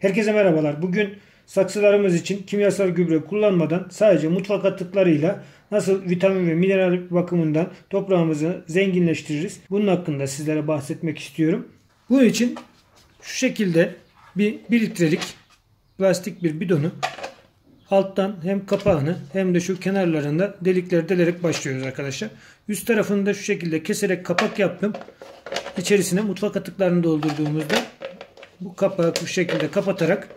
Herkese merhabalar. Bugün saksılarımız için kimyasal gübre kullanmadan sadece mutfak atıklarıyla nasıl vitamin ve mineral bakımından toprağımızı zenginleştiririz. Bunun hakkında sizlere bahsetmek istiyorum. Bunun için şu şekilde bir 1 litrelik plastik bir bidonu alttan hem kapağını hem de şu kenarlarında delikler delerek başlıyoruz arkadaşlar. Üst tarafını da şu şekilde keserek kapak yaptım. İçerisine mutfak atıklarını doldurduğumuzda bu kapağı bu şekilde kapatarak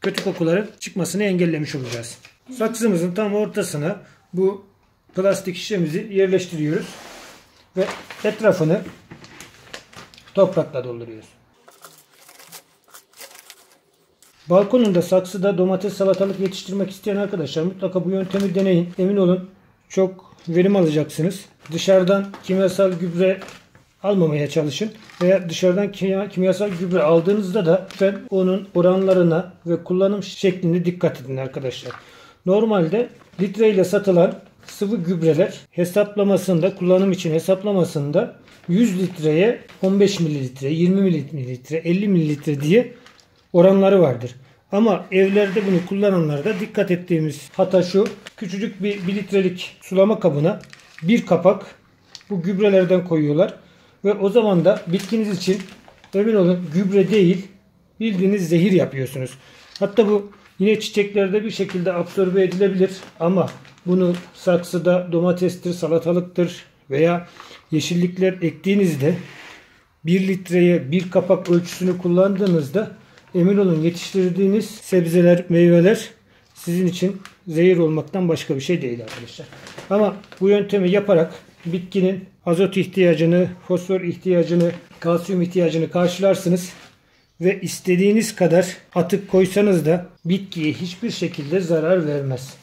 kötü kokuları çıkmasını engellemiş olacağız. Saksımızın tam ortasına bu plastik şişemizi yerleştiriyoruz ve etrafını toprakla dolduruyoruz. Balkonunda saksıda domates salatalık yetiştirmek isteyen arkadaşlar mutlaka bu yöntemi deneyin. Emin olun çok verim alacaksınız. Dışarıdan kimyasal gübre almamaya çalışın. Veya dışarıdan kimyasal gübre aldığınızda da lütfen onun oranlarına ve kullanım şekline dikkat edin arkadaşlar. Normalde litreyle satılan sıvı gübreler hesaplamasında, kullanım için hesaplamasında 100 litreye 15 mililitre, 20 mililitre, 50 mililitre diye oranları vardır. Ama evlerde bunu kullananlarda dikkat ettiğimiz hata şu. Küçücük bir 1 litrelik sulama kabına bir kapak bu gübrelerden koyuyorlar. Ve o zaman da bitkiniz için emin olun gübre değil bildiğiniz zehir yapıyorsunuz. Hatta bu yine çiçeklerde bir şekilde absorbe edilebilir ama bunu saksıda domatestir, salatalıktır veya yeşillikler ektiğinizde 1 litreye bir kapak ölçüsünü kullandığınızda emin olun yetiştirdiğiniz sebzeler, meyveler sizin için zehir olmaktan başka bir şey değil arkadaşlar. Ama bu yöntemi yaparak bitkinin azot ihtiyacını, fosfor ihtiyacını, kalsiyum ihtiyacını karşılarsınız ve istediğiniz kadar atık koysanız da bitkiye hiçbir şekilde zarar vermez.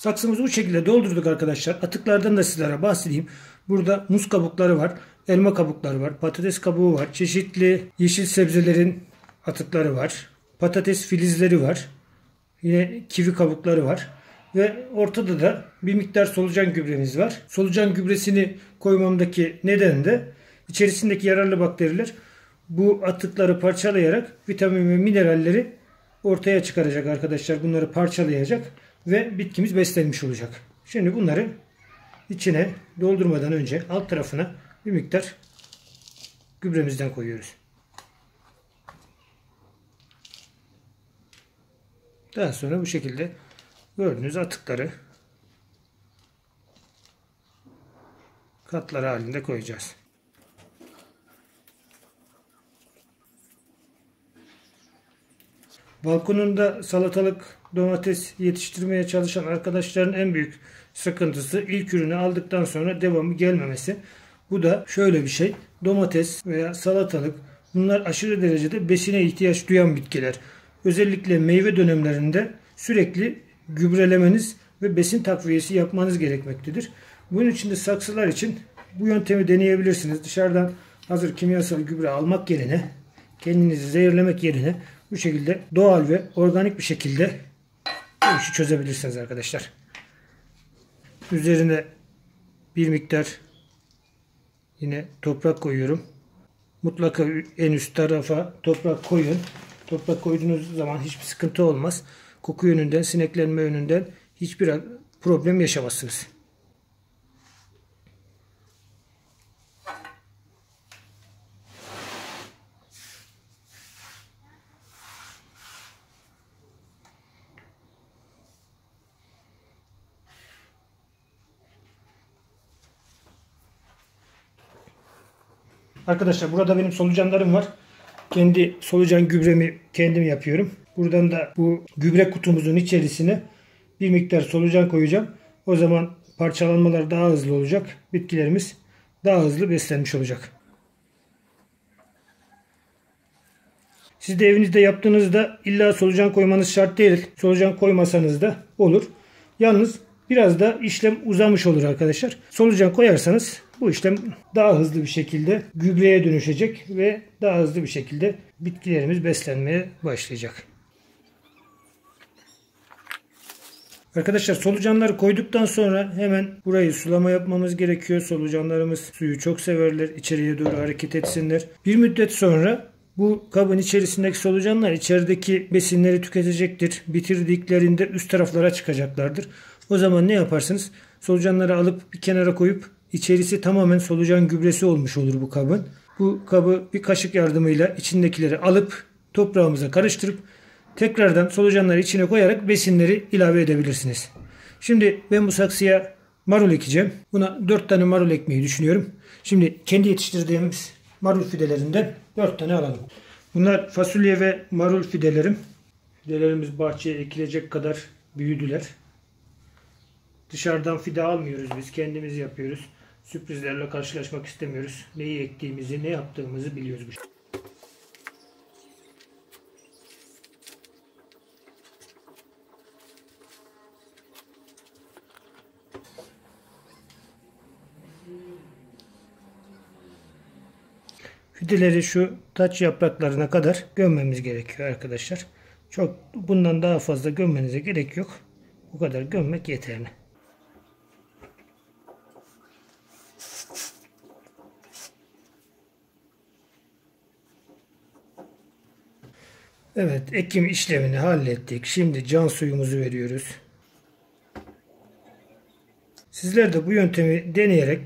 Saksımızı bu şekilde doldurduk arkadaşlar. Atıklardan da sizlere bahsedeyim. Burada muz kabukları var, elma kabukları var, patates kabuğu var, çeşitli yeşil sebzelerin atıkları var, patates filizleri var, yine kivi kabukları var ve ortada da bir miktar solucan gübremiz var. Solucan gübresini koymamdaki neden de içerisindeki yararlı bakteriler bu atıkları parçalayarak vitamin ve mineralleri ortaya çıkaracak arkadaşlar. Bunları parçalayacak ve bitkimiz beslenmiş olacak. Şimdi bunları içine doldurmadan önce alt tarafına bir miktar gübremizden koyuyoruz. Daha sonra bu şekilde gördüğünüz atıkları katlar halinde koyacağız. Balkonunda salatalık, domates yetiştirmeye çalışan arkadaşların en büyük sıkıntısı ilk ürünü aldıktan sonra devamı gelmemesi. Bu da şöyle bir şey. Domates veya salatalık bunlar aşırı derecede besine ihtiyaç duyan bitkiler. Özellikle meyve dönemlerinde sürekli gübrelemeniz ve besin takviyesi yapmanız gerekmektedir. Bunun için de saksılar için bu yöntemi deneyebilirsiniz. Dışarıdan hazır kimyasal gübre almak yerine kendinizi zehirlemek yerine bu şekilde doğal ve organik bir şekilde bu işi çözebilirsiniz arkadaşlar. Üzerine bir miktar yine toprak koyuyorum. Mutlaka en üst tarafa toprak koyun. Toprak koyduğunuz zaman hiçbir sıkıntı olmaz. Koku yönünden, sineklenme yönünden hiçbir problem yaşamazsınız. Arkadaşlar burada benim solucanlarım var. Kendi solucan gübremi kendim yapıyorum. Buradan da bu gübre kutumuzun içerisine bir miktar solucan koyacağım. O zaman parçalanmalar daha hızlı olacak. Bitkilerimiz daha hızlı beslenmiş olacak. Siz de evinizde yaptığınızda illa solucan koymanız şart değil. Solucan koymasanız da olur. Yalnız biraz da işlem uzamış olur arkadaşlar. Solucan koyarsanız bu işlem daha hızlı bir şekilde gübreye dönüşecek ve daha hızlı bir şekilde bitkilerimiz beslenmeye başlayacak. Arkadaşlar solucanları koyduktan sonra hemen burayı sulama yapmamız gerekiyor. Solucanlarımız suyu çok severler. İçeriye doğru hareket etsinler. Bir müddet sonra bu kabın içerisindeki solucanlar içerideki besinleri tüketecektir. Bitirdiklerinde üst taraflara çıkacaklardır. O zaman ne yaparsınız? Solucanları alıp bir kenara koyup içerisi tamamen solucan gübresi olmuş olur bu kabın. Bu kabı bir kaşık yardımıyla içindekileri alıp toprağımıza karıştırıp tekrardan solucanları içine koyarak besinleri ilave edebilirsiniz. Şimdi ben bu saksıya marul ekeceğim. Buna 4 tane marul ekmeyi düşünüyorum. Şimdi kendi yetiştirdiğimiz marul fidelerinden 4 tane alalım. Bunlar fasulye ve marul fidelerim. Fidelerimiz bahçeye ekilecek kadar büyüdüler. Dışarıdan fide almıyoruz biz. Kendimiz yapıyoruz. Sürprizlerle karşılaşmak istemiyoruz. Neyi ektiğimizi, ne yaptığımızı biliyoruz. Fideleri şu taç yapraklarına kadar gömmemiz gerekiyor arkadaşlar. Çok bundan daha fazla gömmenize gerek yok. Bu kadar gömmek yeterli. Evet ekim işlemini hallettik. Şimdi can suyumuzu veriyoruz. Sizler de bu yöntemi deneyerek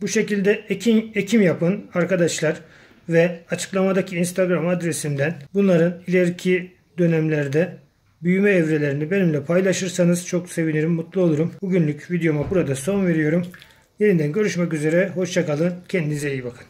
bu şekilde ekim, ekim yapın arkadaşlar ve açıklamadaki Instagram adresimden bunların ileriki dönemlerde büyüme evrelerini benimle paylaşırsanız çok sevinirim, mutlu olurum. Bugünlük videoma burada son veriyorum. Yeniden görüşmek üzere. Hoşçakalın. Kendinize iyi bakın.